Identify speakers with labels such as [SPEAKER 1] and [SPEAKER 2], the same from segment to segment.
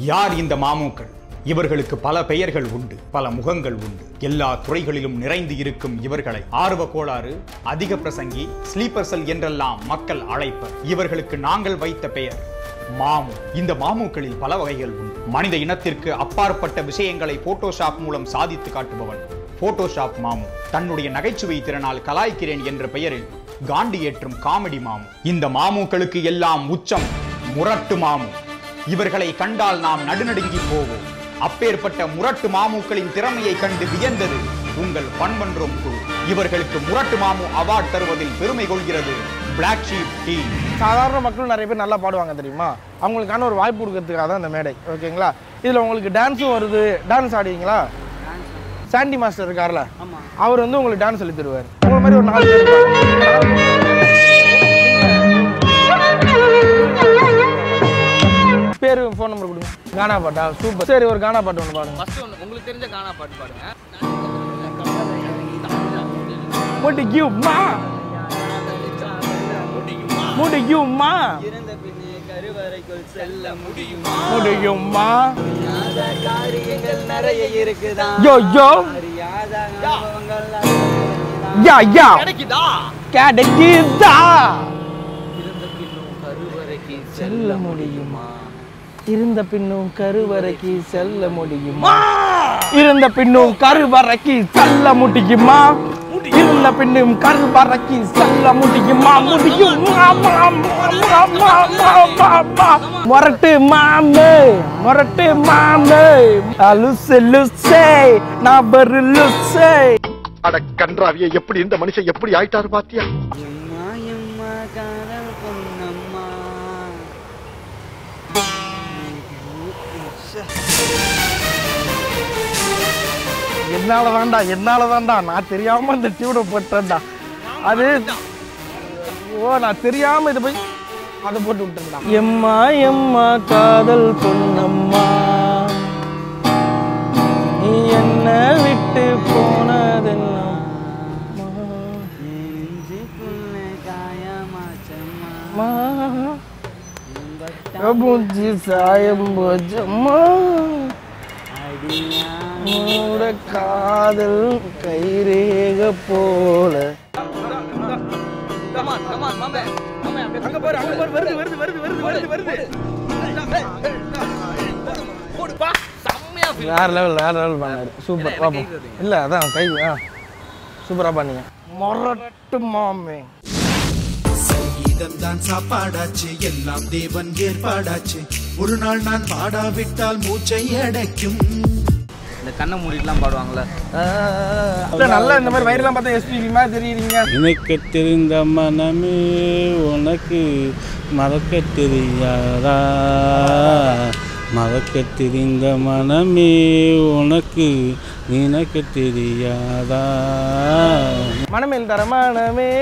[SPEAKER 1] யார் இந்த மாமூக்கள்? இவர்களுக்கு பல பெயர்கள் உண்டு பல முகங்கள் உண்டு. எல்லா துறைகளிலும் நிறைந்து இருக்கும் இவர்களை ஆர்வ கோளாறு அதிக பிரசங்கி ஸ்லீப்பர் செல் என்றெல்லாம் மக்கள் அழைப்பர். இவர்களுக்கு நாங்கள் வைத்த பெயர் மாமு. இந்த மாமூக்களில் பல வகைகள் உண்டு. மனித இனத்திற்கு அப்பாற்பட்ட விஷயங்களை போட்டோஷாப் மூலம் சாதித்து காட்டுபவன் போட்டோஷாப் மாமு. தன்னுடைய நகைச்சுவை திறனால் கலாய்க்கிறேன் என்ற பெயரில் காண்டி ஏற்றும் காமெடி மாமு. இந்த மாமூக்களுக்கு எல்லாம் உச்சம் முரட்டு மாமு. இவர்களை கண்டால் நாம் நடுநடுங்கி போவோம். அப்பேற்பட்ட முரட்டு மாமூக்களின் திறமையை கண்டு வியந்தது உங்கள் பண்பன்றோம் குழு. இவர்களுக்கு முரட்டு மாமு அவார்ட் தருவதில் பெருமை கொள்கிறது. பிளாக் ஷீப் டீம்
[SPEAKER 2] சாதாரண மக்கள் நிறைய பேர் நல்லா பாடுவாங்க தெரியுமா? அவங்களுக்கான ஒரு வாய்ப்பு கொடுக்கறதுக்காக தான் இந்த மேடை. ஓகேங்களா? இதில் உங்களுக்கு டான்ஸும் வருது. டான்ஸ் ஆடுவீங்களா? சாண்டி மாஸ்டர் இருக்கார்ல? அவர் வந்து உங்களுக்கு டான்ஸ் சொல்லி தருவார். உங்களை மாதிரி ஒரு நாலு பேர் பேரு ஃபோன் நம்பர் கொடுங்க. கானா பாட்டா? சூப்பர். சரி ஒரு கானா பாட்டு ஒன்று பாடுங்க.
[SPEAKER 3] ஃபர்ஸ்ட் ஒன்று உங்களுக்கு தெரிஞ்ச கானா பாட்டு பாடுங்க.
[SPEAKER 2] முடிக்குமா
[SPEAKER 3] முடியுமா நிறைய இருக்குதா
[SPEAKER 2] யோ யோ. யா யா.
[SPEAKER 3] கிடைக்குதா?
[SPEAKER 2] கிடைக்குதா? செல்ல முடியுமா. இருந்த பின்னும் கருவறைக்கு செல்ல முடியுமா? இருந்த பின்னும் கருவறைக்கு செல்ல முடியுமா? இருந்த பின்னும் கருவறைக்கு செல்ல முடியுமா? முடியுமா. முரட்டு மாமே முரட்டு மாமே. லுசு லுசே. நான் பரு லுசே.
[SPEAKER 4] அட கன்றாவிய எப்படி இந்த மனுஷன் எப்படி ஆயிட்டாரு பாத்தியா?
[SPEAKER 2] என்னால தான்டா என்னால தான்டா நான் தெரியாம இந்த டியூனை போட்டேன்டா அது ஓ நான் தெரியாம இது போய் அதை போட்டு விட்டேன்டா எம்மா எம்மா காதல் பொன்னம்மா. நீ என்ன விட்டு போனதெல்லாம்? சாயம் போச்சம்மா. உன்னோட காதல் கைரேக போல. வேற லெவல் வேற லெவல் பண்ணாரு. சூப்பர் பாப்போம்? இல்ல அதான் கை சூப்பரா பண்ணீங்க. மொரட்டு மாமே.
[SPEAKER 5] சங்கீதம்தான் சாப்பாடாச்சு எல்லாம் தேவன் ஏற்பாடாச்சு. ஒரு நாள் நான் பாடாவிட்டால் மூச்சை அடைக்கும்.
[SPEAKER 3] இந்த கண்ணை மூடிட்டுலாம் பாடுவாங்கல்ல.
[SPEAKER 2] இல்ல நல்லா இந்த மாதிரி வயிறுலாம் பார்த்தா எஸ்பிபி மாதிரி தெரியுறீங்க
[SPEAKER 6] எனக்கு தெரிந்த மனமே உனக்கு மறக்க தெரியாதா மறக்க தெரிந்த மனமே உனக்கு நினைக்க தெரியாதா?
[SPEAKER 2] மனமேல் தர மனமே.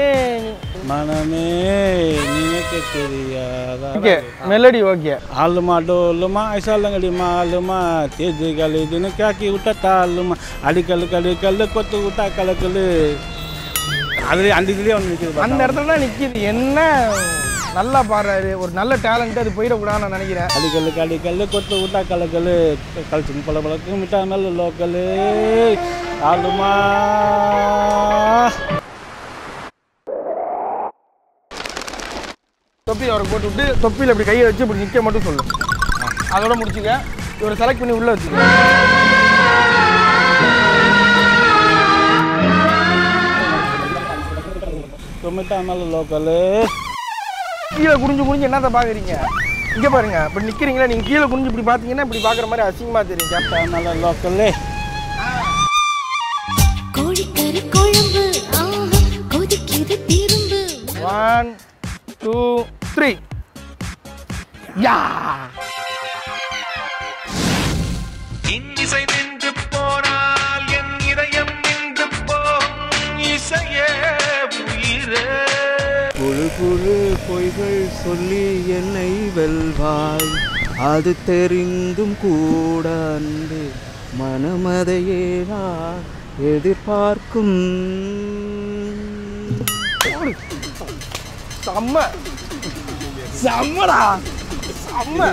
[SPEAKER 6] மனமே நினைக்க தெரியாதா?
[SPEAKER 2] Okay melody okay.
[SPEAKER 6] ஆளுமா டோலுமா ஐசாலங்கடிமா ஆளுமா தேஜு கலு தின காக்கி விட்டா தாளுமா. அடிக்கல்லு கல்லு கல்லு கொத்து விட்டா கலக்கல்லு. அதுலேயே அந்த இதுலேயே வந்து நிற்கிது
[SPEAKER 2] அந்த இடத்துல தான் நிக்குது. என்ன? நல்லா பாடுறாரு. ஒரு நல்ல டேலண்ட் அது போயிடக்கூடாதுன்னு நான் நினைக்கிறேன்.
[SPEAKER 6] அடிக்கல்லு கடிக்கல்லு கொத்து விட்டா கலக்கல்லு கழிச்சு பல பழக்கம் விட்டா நல்ல லோக்கலு ஆளுமா
[SPEAKER 2] தொப்பி அவரை போட்டு விட்டு தொப்பியில் இப்படி கையை வச்சு இப்படி நிற்க மட்டும் சொல்லு. அதோட முடிச்சுக்க. இவரை செலக்ட் பண்ணி உள்ள வச்சுக்க.
[SPEAKER 6] தொமிட்டா நல்ல லோக்கலு
[SPEAKER 2] கீழே குனிஞ்சு குனிஞ்சு என்னத்த பாக்குறீங்க? இங்க பாருங்க இப்படி நிக்கிறீங்களா? நீங்க கீழே குனிஞ்சு இப்படி பாத்தீங்கன்னா இப்படி பாக்குற மாதிரி அசிங்கமா தெரியும்.
[SPEAKER 6] விட்டா நல்ல லோக்கலு
[SPEAKER 7] கோழிக்கறி குழம்பு ஆஹா கொதிக்குது திரும்பு
[SPEAKER 2] ஒன் டூ த்ரீ யா
[SPEAKER 5] இன்னிசை
[SPEAKER 8] குழு குழு பொய்கள் சொல்லி என்னை வெல்வாய். அது தெரிந்தும் கூட அன்பு மனமதையே நான் எதிர்பார்க்கும்.
[SPEAKER 2] செம்ம. செம்மடா. செம்ம.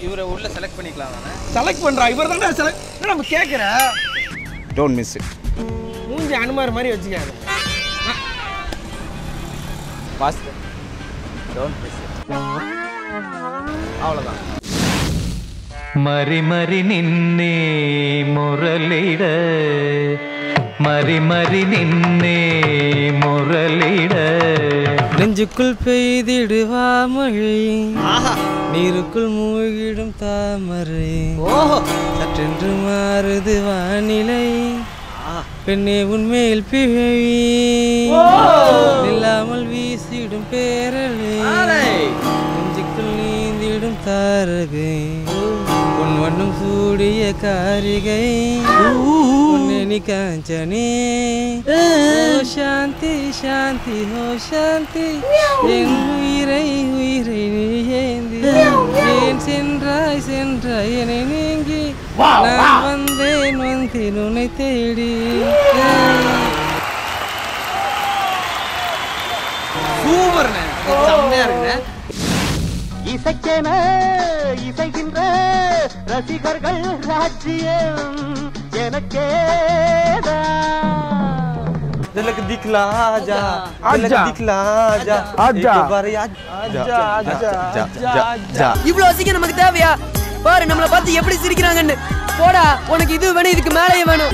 [SPEAKER 3] இவரை உள்ள செலக்ட் பண்ணிக்கலாம்
[SPEAKER 2] செலக்ட் பண்றா. இவர் தானே செலக்ட் நம்ம கேட்குற
[SPEAKER 8] டோன்ட் மிஸ் இட்
[SPEAKER 2] மூஞ்சி அனுமார் மாதிரி வச்சுக்காது.
[SPEAKER 3] பாஸ்ட் டோன்ட் மிஸ்
[SPEAKER 9] நின்னே முரளிட. மறிமறி நின்னே முரளிட.
[SPEAKER 3] நெஞ்சுக்குள் பெய்திடுவா மழை நீருக்குள் மூழ்கிடும் தாமரை. சற்றென்று மாறுது வானிலை. பெண்ணே உன்மேல் பிழை. நில்லாமல் வீசிடும் பேரலை நெஞ்சுக்குள் நீந்திடும் தாரகை. சூடிய காரிகை. உன்னை காஞ்சனி. ஓ சாந்தி சாந்தி ஓ சாந்தி. என் உயிரை உயிரை நீ ஏந்தி. ஏன் சென்றாய் சென்றாய் என்னை நீங்கி. நான் வந்தேன் வந்தேன் உன்னை தேடி. சூப்பர்ண்ணே. செம்மையா இருக்குண்ணே.
[SPEAKER 9] இசைக்கென இசைகின்ற ரசிகர்கள் ராஜ்யம் எனக்கேதான்
[SPEAKER 3] திலக் திக்லா ஆஜா
[SPEAKER 2] ஆஜா.
[SPEAKER 3] திலக் திக்லா ஆஜா
[SPEAKER 2] ஆஜா.
[SPEAKER 3] एक बार आजा
[SPEAKER 2] ஆஜா ஆஜா
[SPEAKER 10] இவ்வளவு அசிங்கம் நமக்கு தேவையா பாரு நம்மள பார்த்து எப்படி சிரிக்கிறாங்கன்னு போடா உனக்கு இது வேணும் இதுக்கு மேலேயே வேணும்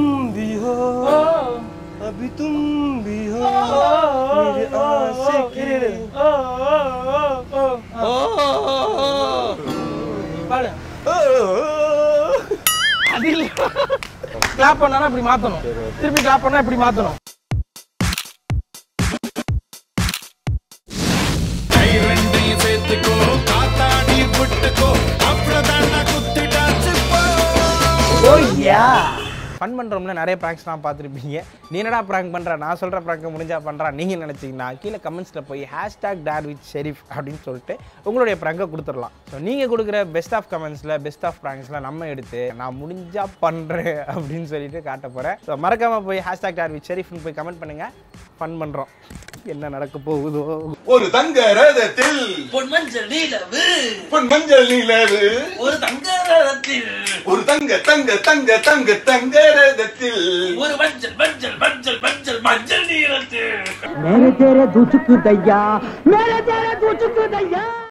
[SPEAKER 3] अभी तुम भी हो मेरे आशिक
[SPEAKER 2] பாடு அது இல்ல கிளாப் பண்ணா இப்படி மாத்தணும் திருப்பி கிளாப் பண்ணா இப்படி மாத்தணும் ஃபன் பண்ணுறோம்ல நிறைய ப்ராங்க்ஸ் நான் பார்த்துருப்பீங்க. நீ என்னடா ப்ராங்க் பண்ணுற நான் சொல்கிற ப்ராங்க் முடிஞ்சா பண்ணுறா நீங்கள் நினச்சிங்கன்னா கீழே கமெண்ட்ஸில் போய் ஹேஷ்டாக் டேர் வித் ஷெரீஃப் அப்படின்னு சொல்லிட்டு உங்களுடைய ப்ராங்கை கொடுத்துடலாம். ஸோ நீங்கள் கொடுக்குற பெஸ்ட் ஆஃப் கமெண்ட்ஸில் பெஸ்ட் ஆஃப் ப்ராங்க்ஸில் நம்ம எடுத்து நான் முடிஞ்சா பண்ணுறேன் அப்படின்னு சொல்லிட்டு காட்ட போகிறேன் ஸோ மறக்காமல் போய் ஹேஷ்டாக் டேர் வித் ஷெரீஃப்னு போய் கமெண்ட் பண்ணுங்கள் ஃபன் பண்ணுறோம் என்ன நடக்க போகுதோ?
[SPEAKER 5] ஒரு தங்க ரதத்தில்.
[SPEAKER 10] பொன்மஞ்சள் நீலவு.
[SPEAKER 5] பொன்மஞ்சள் நீலவு.
[SPEAKER 10] ஒரு தங்க ரதத்தில்.
[SPEAKER 5] ஒரு தங்க தங்க தங்க தங்க தங்க ரதத்தில்.
[SPEAKER 10] ஒரு மஞ்சள் மஞ்சள் மஞ்சள் மஞ்சள் மஞ்சள் நீலத்தில்.
[SPEAKER 9] மேலே தேர தூச்சுக்கு தையா மேலே தேர தூச்சுக்கு தையா